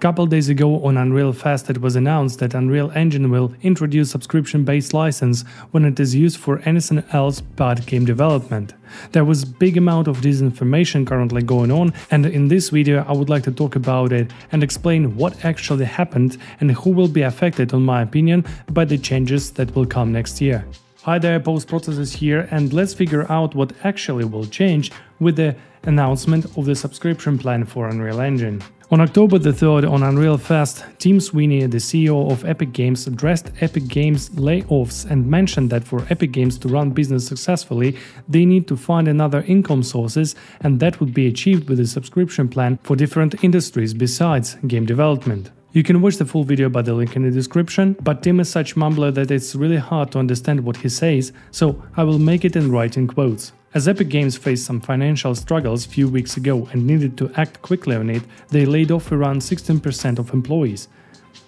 Couple days ago on Unreal Fest it was announced that Unreal Engine will introduce subscription-based license when it is used for anything else but game development. There was big amount of disinformation currently going on and in this video I would like to talk about it and explain what actually happened and who will be affected on my opinion by the changes that will come next year. Hi there, Post Processed here and let's figure out what actually will change with the announcement of the subscription plan for Unreal Engine. On October the 3rd on Unreal Fest, Tim Sweeney, the CEO of Epic Games, addressed Epic Games layoffs and mentioned that for Epic Games to run business successfully, they need to find another income sources and that would be achieved with a subscription plan for different industries besides game development. You can watch the full video by the link in the description, but Tim is such mumbler that it's really hard to understand what he says, so I will make it in writing quotes. As Epic Games faced some financial struggles a few weeks ago and needed to act quickly on it, they laid off around 16% of employees.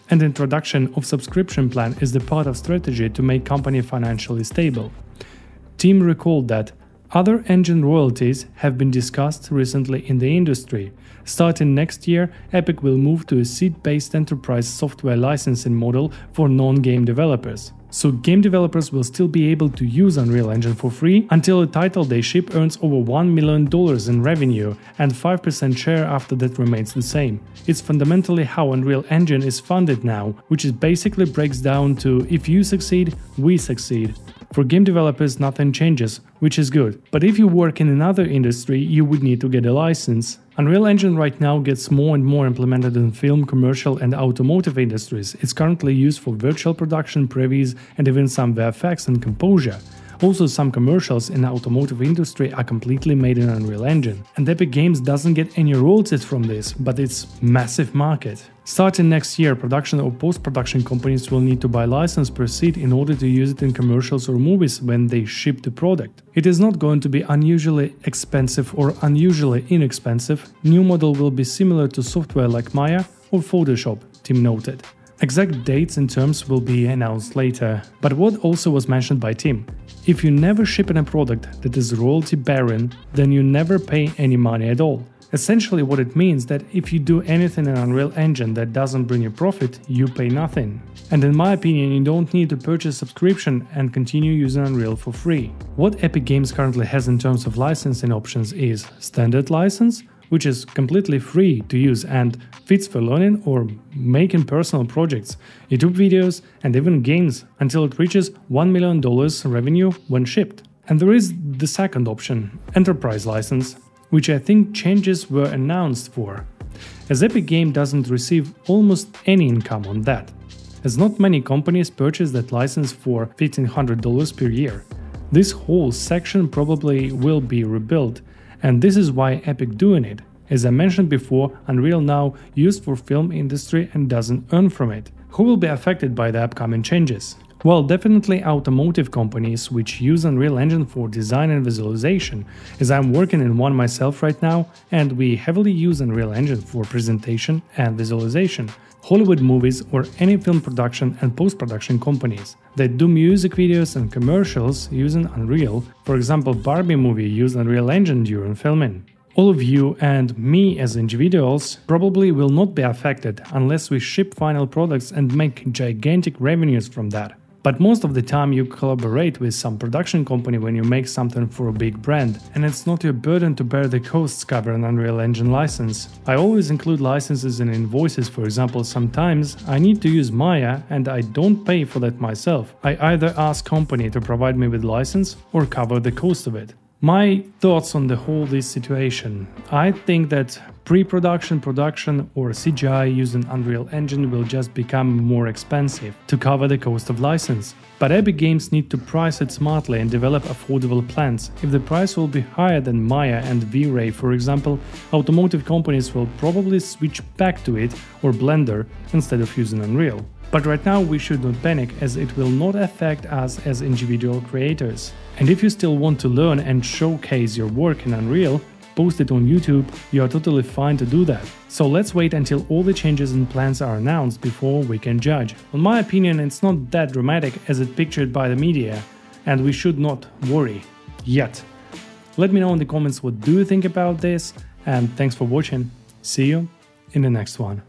And introduction of subscription plan is the part of strategy to make company financially stable. Tim recalled that other engine royalties have been discussed recently in the industry. Starting next year, Epic will move to a seat-based enterprise software licensing model for non-game developers. So game developers will still be able to use Unreal Engine for free until a title they ship earns over $1 million in revenue and 5% share after that remains the same. It's fundamentally how Unreal Engine is funded now, which is basically breaks down to if you succeed, we succeed. For game developers nothing changes, which is good, but if you work in another industry you would need to get a license. Unreal Engine right now gets more and more implemented in film, commercial and automotive industries. It's currently used for virtual production, previews and even some VFX and composure. Also, some commercials in the automotive industry are completely made in Unreal Engine. And Epic Games doesn't get any royalties from this, but it's massive market. Starting next year, production or post-production companies will need to buy license per seat in order to use it in commercials or movies when they ship the product. It is not going to be unusually expensive or unusually inexpensive. New model will be similar to software like Maya or Photoshop, Tim noted. Exact dates and terms will be announced later. But what also was mentioned by Tim, if you never ship in a product that is royalty bearing, then you never pay any money at all. Essentially what it means that if you do anything in Unreal Engine that doesn't bring you profit, you pay nothing. And in my opinion, you don't need to purchase subscription and continue using Unreal for free. What Epic Games currently has in terms of licensing options is standard license, which is completely free to use and fits for learning or making personal projects, YouTube videos, and even games until it reaches $1 million revenue when shipped. And there is the second option, Enterprise license, which I think changes were announced for, as Epic Game doesn't receive almost any income on that, as not many companies purchase that license for $1500 per year. This whole section probably will be rebuilt and this is why Epic doing it. As I mentioned before, Unreal now used for film industry and doesn't earn from it. Who will be affected by the upcoming changes? Well, definitely automotive companies which use Unreal Engine for design and visualization, as I'm working in one myself right now, and we heavily use Unreal Engine for presentation and visualization. Hollywood movies or any film production and post-production companies that do music videos and commercials using Unreal. For example, Barbie movie used Unreal Engine during filming. All of you and me as individuals probably will not be affected unless we ship final products and make gigantic revenues from that. But most of the time you collaborate with some production company when you make something for a big brand, and it's not your burden to bear the costs covered an Unreal Engine license. I always include licenses in invoices, for example, sometimes I need to use Maya and I don't pay for that myself. I either ask company to provide me with license or cover the cost of it. My thoughts on the whole this situation. I think that pre-production, production or CGI using Unreal Engine will just become more expensive to cover the cost of license. But Epic Games need to price it smartly and develop affordable plans. If the price will be higher than Maya and V-Ray for example, automotive companies will probably switch back to it or Blender instead of using Unreal. But right now we should not panic as it will not affect us as individual creators. And if you still want to learn and showcase your work in Unreal, post it on YouTube, you are totally fine to do that. So let's wait until all the changes and plans are announced before we can judge. In my opinion, it's not that dramatic as it pictured by the media, and we should not worry. Yet. Let me know in the comments what do you think about this, and thanks for watching. See you in the next one.